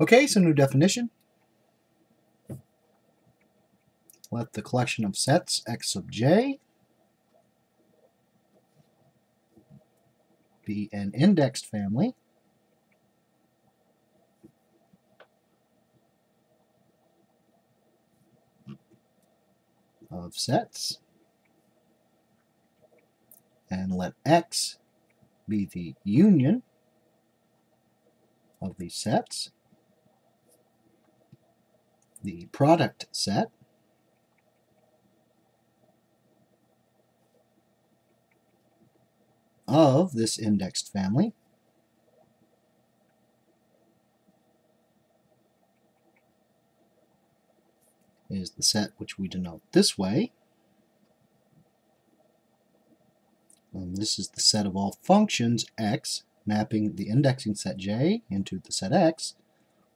Okay, so new definition. Let the collection of sets x sub j be an indexed family. Of sets. And let x be the union of these sets, the product set, of this indexed family is the set which we denote this way. And this is the set of all functions x mapping the indexing set j into the set x,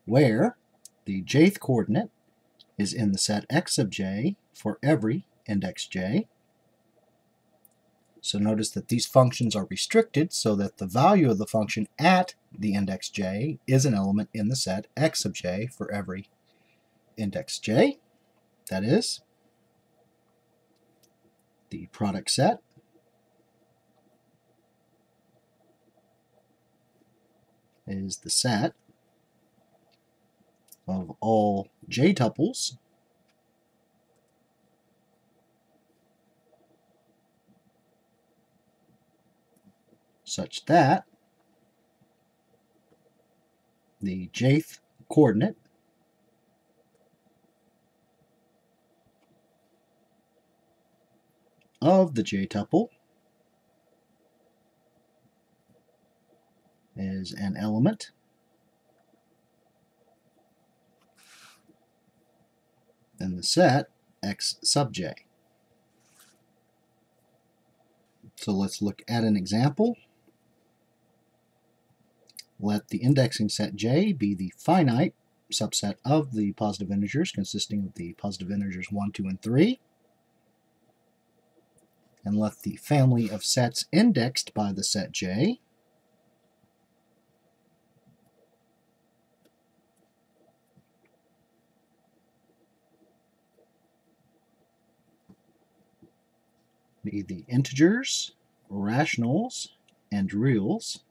where the jth coordinate is in the set x of j for every index j. So notice that these functions are restricted so that the value of the function at the index j is an element in the set x of j for every index j. That is the product set is the set of all j tuples such that the jth coordinate of the j-tuple is an element the set x sub j. So let's look at an example. Let the indexing set j be the finite subset of the positive integers consisting of the positive integers 1, 2, and 3 and let the family of sets indexed by the set J be the integers, rationals, and reals.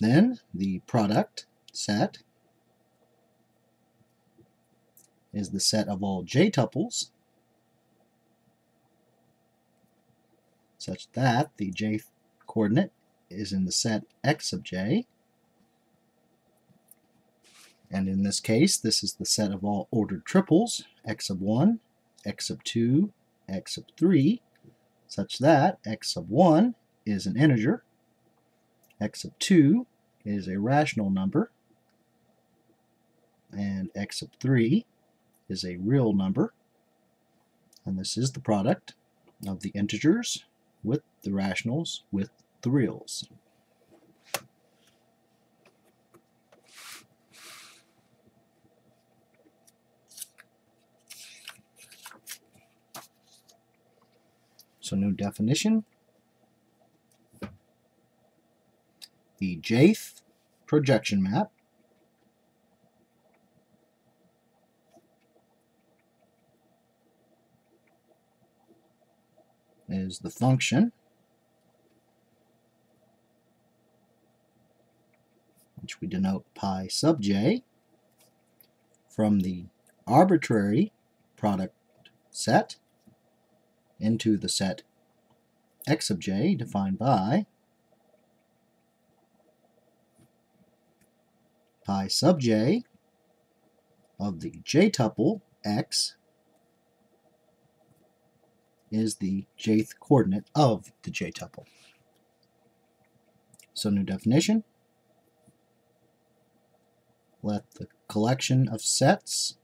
Then the product set is the set of all j-tuples such that the j coordinate is in the set x of j and in this case this is the set of all ordered triples x sub 1, x sub 2, x sub 3 such that x sub 1 is an integer, x sub 2 is a rational number, and x sub 3 is a real number, and this is the product of the integers with the rationals with the reals. So new definition. The jth projection map. Is the function. Which we denote pi sub j from the arbitrary product set into the set x of j defined by pi sub j of the j tuple x is the jth coordinate of the j-tuple. So new definition. Let the collection of sets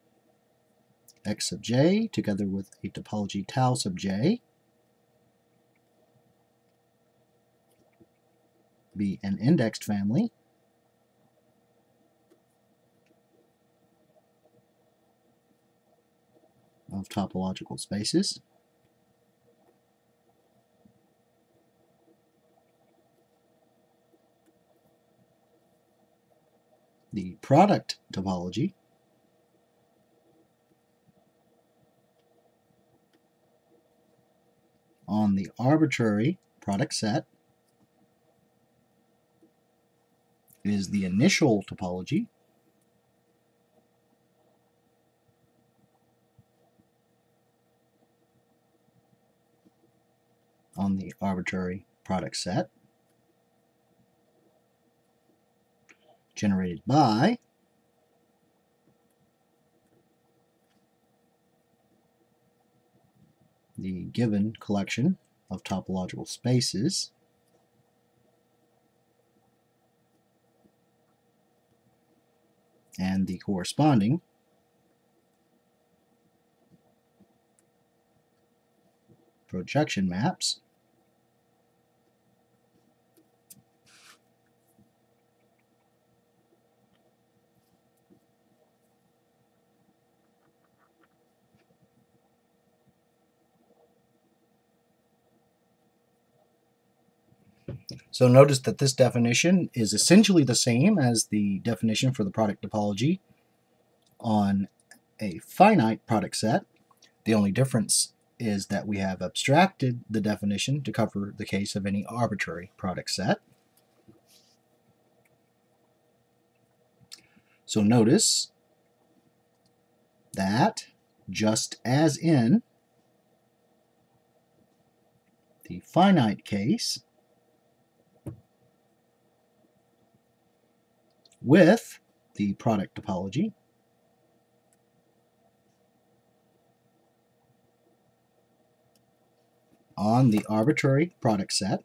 x sub j together with a topology tau sub j be an indexed family. of topological spaces. The product topology on the arbitrary product set is the initial topology. On the arbitrary product set generated by the given collection of topological spaces. And the corresponding projection maps So notice that this definition is essentially the same as the definition for the product topology on a finite product set. The only difference is that we have abstracted the definition to cover the case of any arbitrary product set. So notice that just as in the finite case, with the product topology. on the arbitrary product set.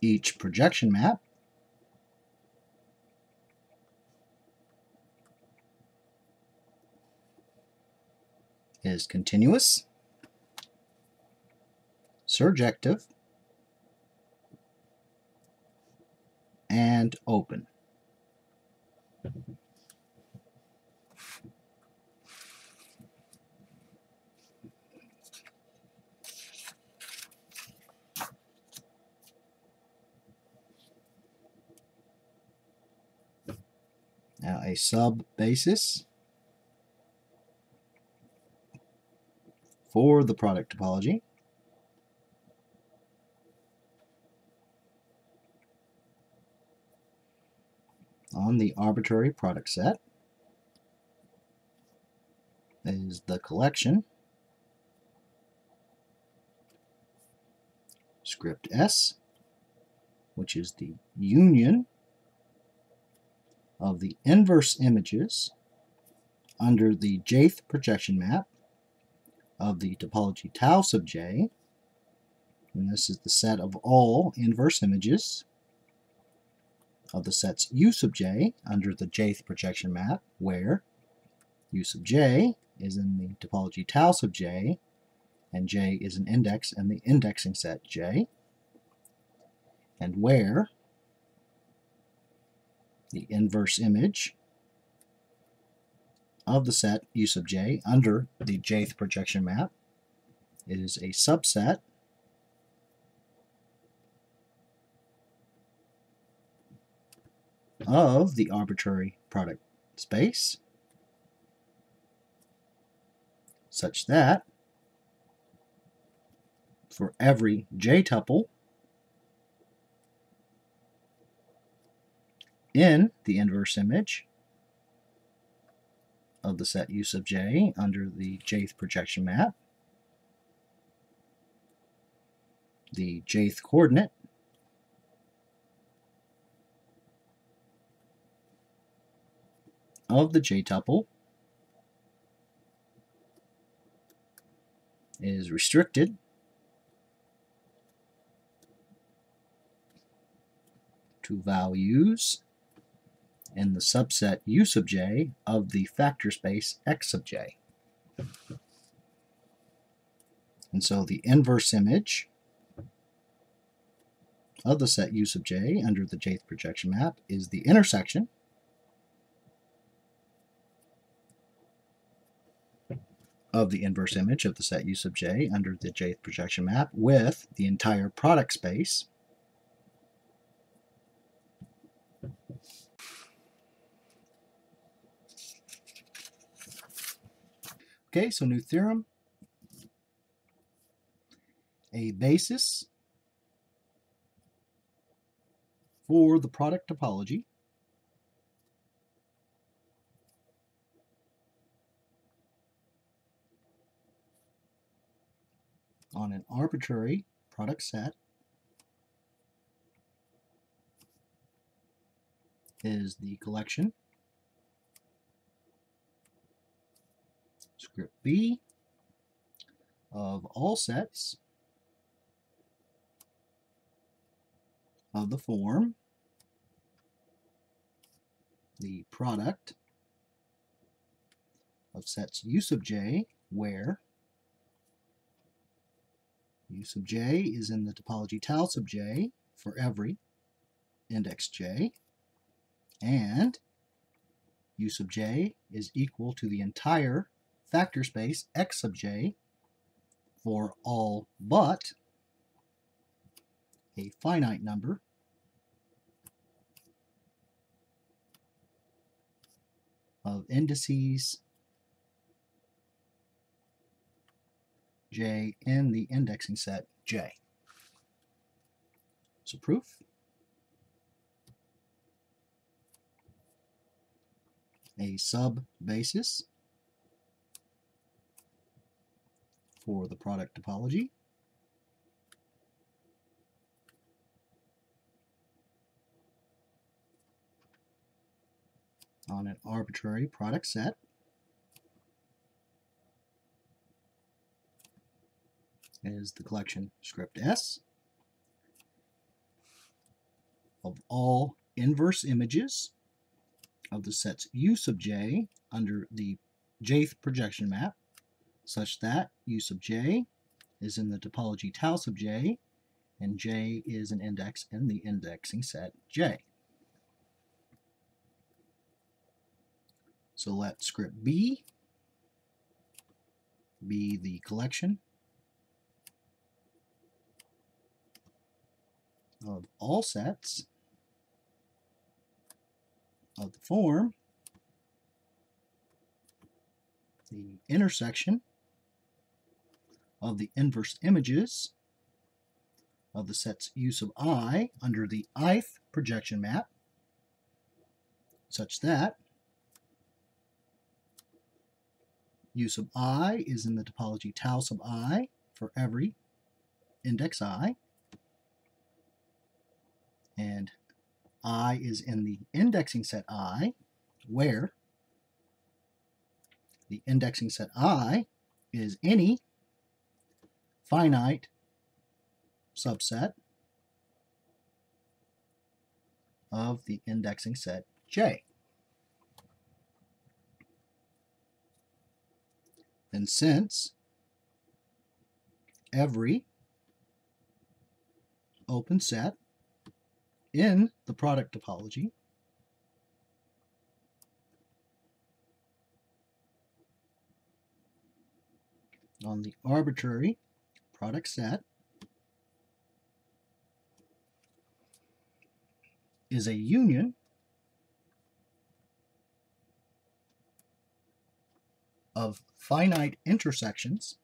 Each projection map is continuous, surjective, and open. Now a sub basis for the product topology on arbitrary product set is the collection. Script S, which is the union of the inverse images under the jth projection map of the topology tau sub j, and this is the set of all inverse images of the sets U sub j under the jth projection map, where U sub j is in the topology tau sub j, and j is an index in the indexing set j, and where the inverse image of the set U sub j under the jth projection map is a subset of the arbitrary product space such that for every j tuple in the inverse image of the set U sub j under the jth projection map, the jth coordinate of the j-tuple is restricted to values in the subset U sub j of the factor space X sub j. And so the inverse image of the set U sub j under the jth projection map is the intersection of the inverse image of the set U sub j under the jth projection map with the entire product space Okay, so new theorem. A basis for the product topology on an arbitrary product set is the collection. Script B of all sets of the form. The product of sets U sub j where U sub j is in the topology tau sub j for every index j and U sub j is equal to the entire factor space x sub j for all but a finite number. Of indices j in the indexing set j. So proof. A sub basis for the product topology. on an arbitrary product set. Is the collection script S of all inverse images of the sets U sub j under the jth projection map such that U sub j is in the topology tau sub j and j is an index in the indexing set j. So let script B be the collection of all sets of the form the intersection of the inverse images of the sets U sub i under the ith projection map such that U sub i is in the topology tau sub i for every index i and I is in the indexing set I, where the indexing set I is any finite subset of the indexing set J. And since every open set in the product topology, on the arbitrary product set is a union of finite intersections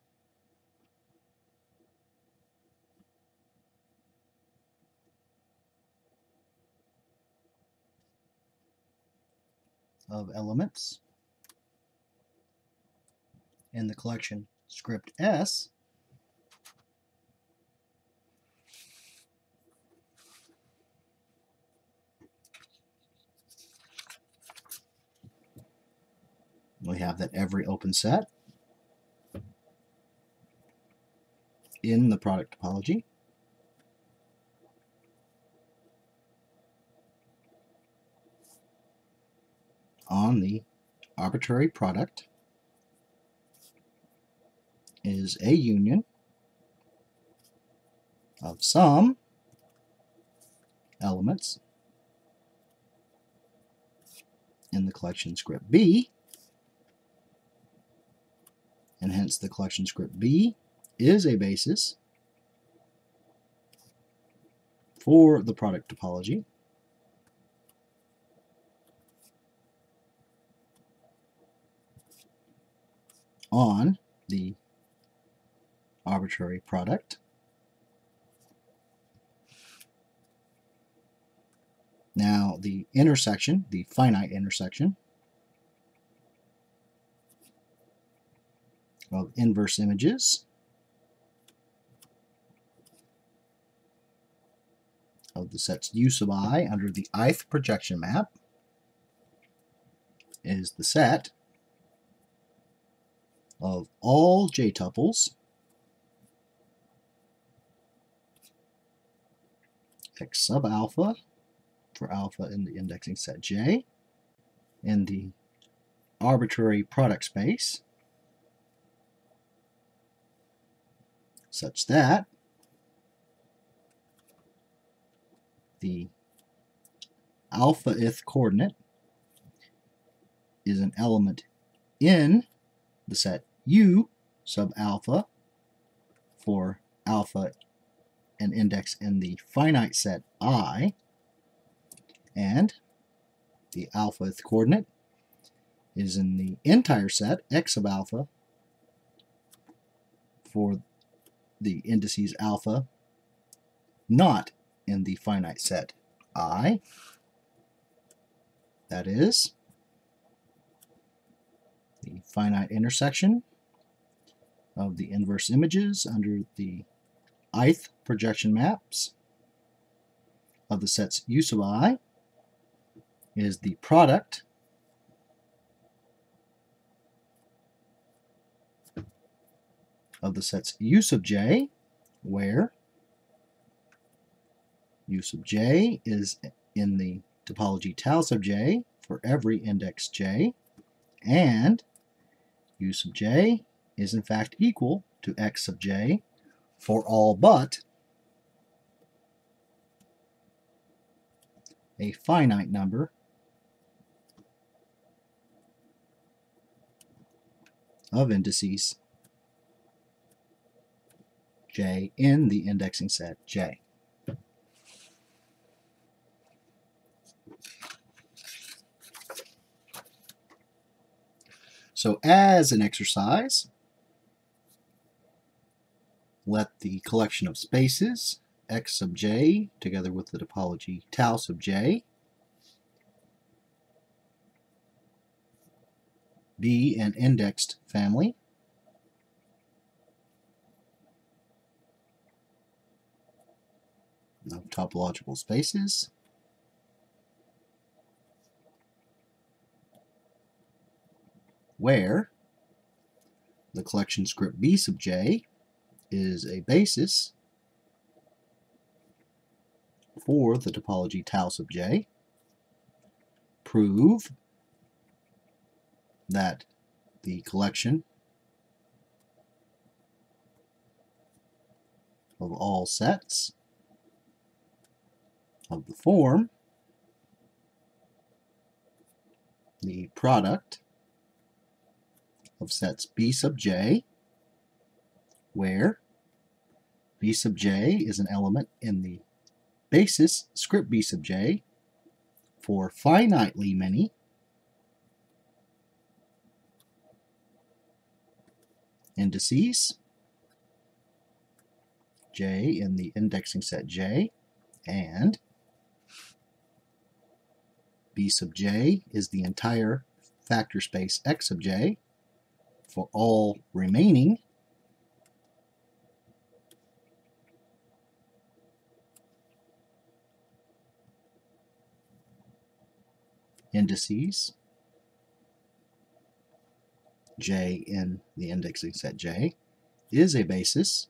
of elements in the collection script S. We have that every open set in the product topology on the arbitrary product is a union of some elements in the collection script B, and hence the collection script B is a basis for the product topology on the arbitrary product. Now the intersection, the finite intersection of inverse images of the sets u sub i under the ith projection map is the set of all j tuples. X sub alpha for alpha in the indexing set j in the arbitrary product space such that the alpha-ith coordinate is an element in the set U sub alpha for alpha an index in the finite set I and the alpha-ith coordinate is in the entire set x sub alpha for the indices alpha not in the finite set I. That is the finite intersection of the inverse images under the ith projection maps of the sets u sub i is the product of the sets u sub j where u sub j is in the topology tau sub j for every index j, and u sub j is in fact equal to x sub j for all but a finite number of indices j in the indexing set j. So as an exercise, let the collection of spaces x sub j together with the topology tau sub j be an indexed family. Of topological spaces. Where the collection script B sub j is a basis for the topology tau sub j. Prove that the collection of all sets of the form the product of sets B sub j, where B sub j is an element in the basis script B sub j for finitely many. Indices. J in the indexing set j and B sub j is the entire factor space x sub j for all remaining indices j in the indexing set j is a basis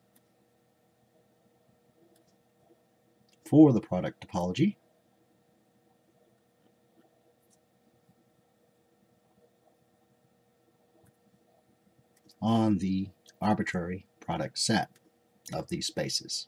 for the product topology on the arbitrary product set of these spaces.